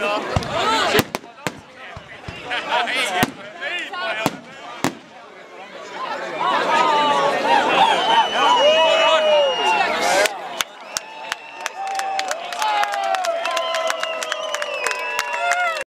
Ja.